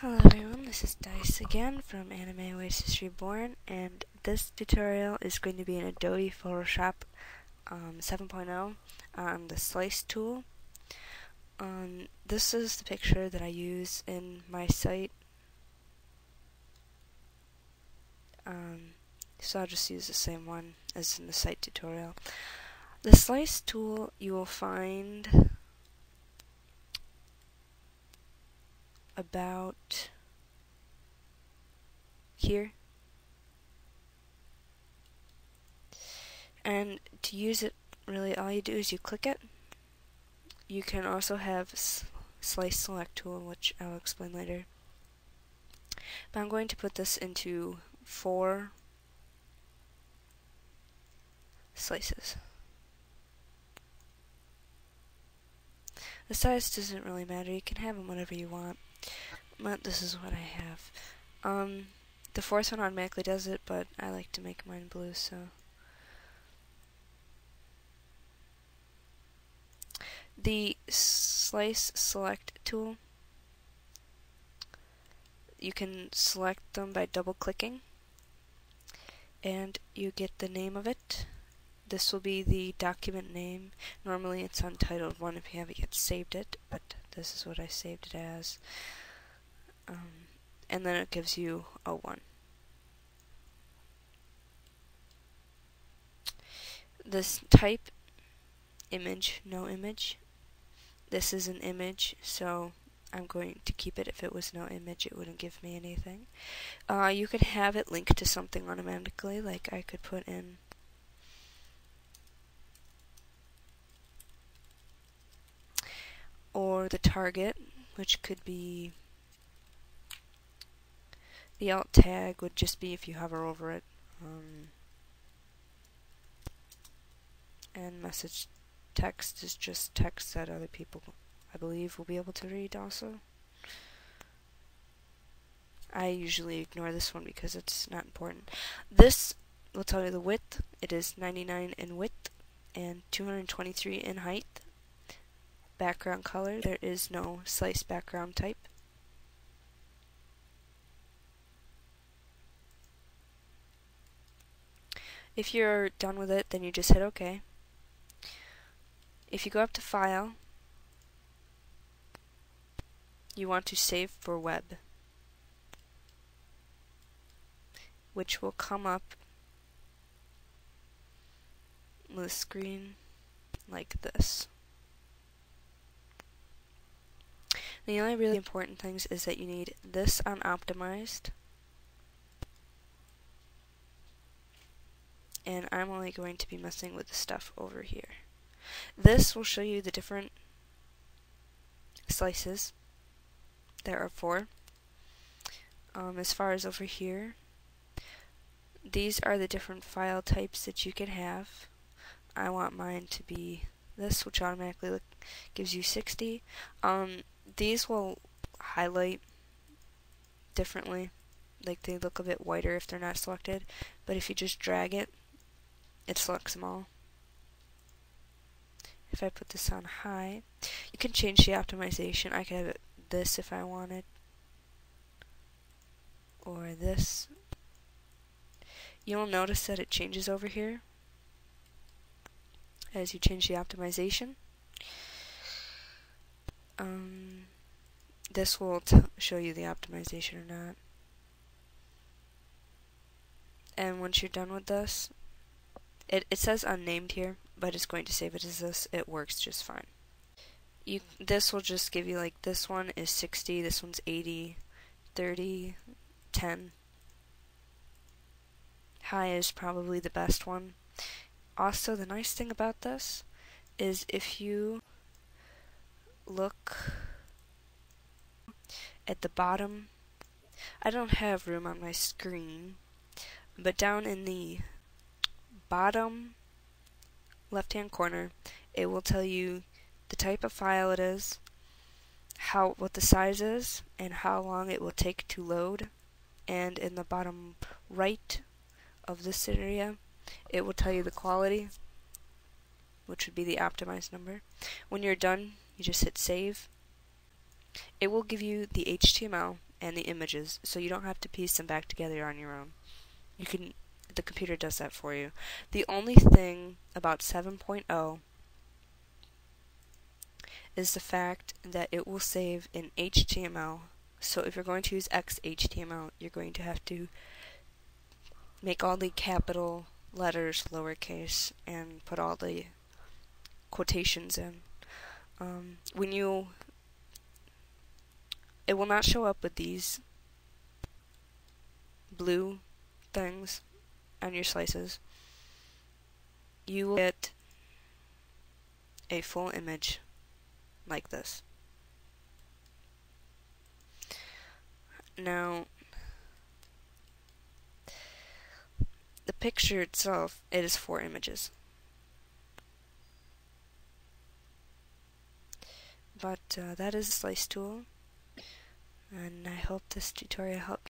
Hello everyone, this is Dice again from Anime Oasis Reborn, and this tutorial is going to be in Adobe Photoshop um, 7.0 on the Slice tool. Um, this is the picture that I use in my site, um, so I'll just use the same one as in the site tutorial. The Slice tool you will find about here. And to use it, really all you do is you click it. You can also have slice select tool, which I'll explain later. But I'm going to put this into four slices. The size doesn't really matter, you can have them whatever you want but this is what I have. Um, the fourth one automatically does it, but I like to make mine blue, so. The slice select tool, you can select them by double clicking, and you get the name of it. This will be the document name. Normally it's Untitled 1 if you haven't yet saved it, but this is what I saved it as um, and then it gives you a 1. This type image, no image. This is an image, so I'm going to keep it. If it was no image, it wouldn't give me anything. Uh, you could have it linked to something automatically, like I could put in or the target, which could be the alt tag would just be if you hover over it. Um, and message text is just text that other people, I believe, will be able to read also. I usually ignore this one because it's not important. This will tell you the width. It is 99 in width and 223 in height. Background color, there is no slice background type. If you're done with it, then you just hit OK. If you go up to File, you want to save for web, which will come up with a screen like this. The only really important things is that you need this unoptimized and I'm only going to be messing with the stuff over here. This will show you the different slices. There are four. Um, as far as over here, these are the different file types that you can have. I want mine to be this, which automatically gives you 60. Um, these will highlight differently, like they look a bit whiter if they're not selected, but if you just drag it, it selects them all. If I put this on high, you can change the optimization. I could have this if I wanted, or this. You'll notice that it changes over here as you change the optimization. Um, this will show you the optimization or not. And once you're done with this, it, it says unnamed here, but it's going to save it as this. It works just fine. You This will just give you like this one is 60, this one's 80, 30, 10. High is probably the best one. Also, the nice thing about this is if you look at the bottom, I don't have room on my screen, but down in the bottom left hand corner it will tell you the type of file it is, how what the size is, and how long it will take to load. And in the bottom right of this area, it will tell you the quality, which would be the optimized number. When you're done, you just hit save. It will give you the HTML and the images, so you don't have to piece them back together on your own. You can the computer does that for you. The only thing about 7.0 is the fact that it will save in HTML. So if you're going to use XHTML, you're going to have to make all the capital letters lowercase and put all the quotations in. Um, when you it will not show up with these blue things on your slices. You will get a full image like this. Now, the picture itself, it is four images. But uh, that is a slice tool, and I hope this tutorial helped